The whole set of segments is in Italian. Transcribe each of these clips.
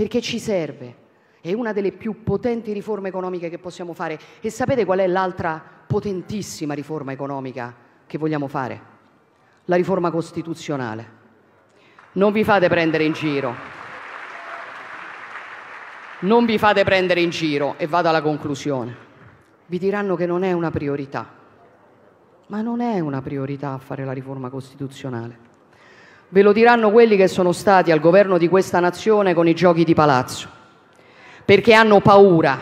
perché ci serve. È una delle più potenti riforme economiche che possiamo fare. E sapete qual è l'altra potentissima riforma economica che vogliamo fare? La riforma costituzionale. Non vi fate prendere in giro. Non vi fate prendere in giro e vado alla conclusione. Vi diranno che non è una priorità, ma non è una priorità fare la riforma costituzionale. Ve lo diranno quelli che sono stati al governo di questa nazione con i giochi di palazzo, perché hanno paura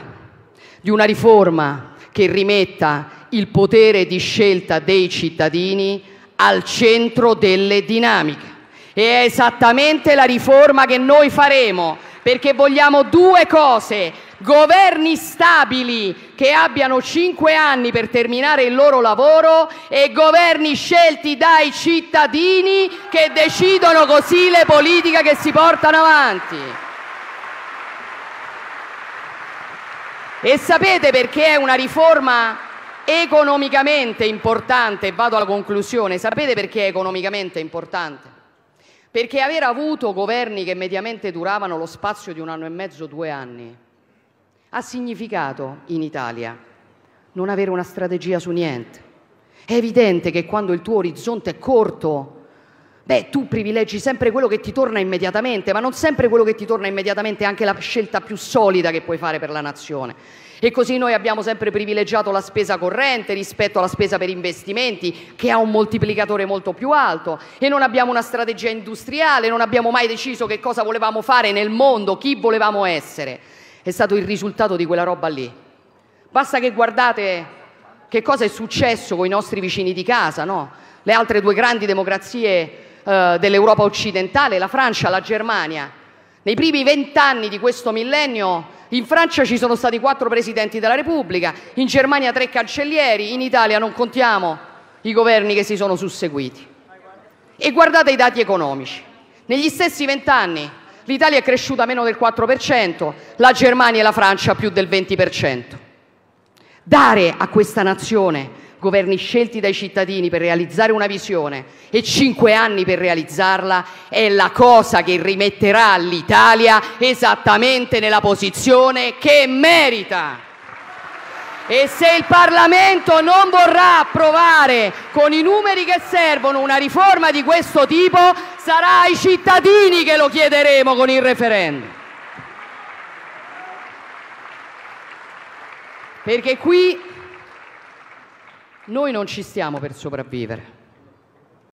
di una riforma che rimetta il potere di scelta dei cittadini al centro delle dinamiche. E è esattamente la riforma che noi faremo, perché vogliamo due cose, governi stabili che abbiano cinque anni per terminare il loro lavoro e governi scelti dai cittadini che decidono così le politiche che si portano avanti. E sapete perché è una riforma economicamente importante? Vado alla conclusione. Sapete perché è economicamente importante? Perché aver avuto governi che mediamente duravano lo spazio di un anno e mezzo, due anni, ha significato in Italia non avere una strategia su niente. È evidente che quando il tuo orizzonte è corto, beh, tu privilegi sempre quello che ti torna immediatamente, ma non sempre quello che ti torna immediatamente è anche la scelta più solida che puoi fare per la nazione. E così noi abbiamo sempre privilegiato la spesa corrente rispetto alla spesa per investimenti, che ha un moltiplicatore molto più alto, e non abbiamo una strategia industriale, non abbiamo mai deciso che cosa volevamo fare nel mondo, chi volevamo essere. È stato il risultato di quella roba lì. Basta che guardate che cosa è successo con i nostri vicini di casa, no? le altre due grandi democrazie eh, dell'Europa occidentale, la Francia la Germania. Nei primi vent'anni di questo millennio in Francia ci sono stati quattro presidenti della Repubblica, in Germania tre cancellieri, in Italia non contiamo i governi che si sono susseguiti. E guardate i dati economici. Negli stessi vent'anni l'Italia è cresciuta meno del 4%, la Germania e la Francia più del 20%. Dare a questa nazione governi scelti dai cittadini per realizzare una visione e cinque anni per realizzarla è la cosa che rimetterà l'Italia esattamente nella posizione che merita. E se il Parlamento non vorrà approvare con i numeri che servono una riforma di questo tipo, sarà ai cittadini che lo chiederemo con il referendum. Perché qui noi non ci stiamo per sopravvivere.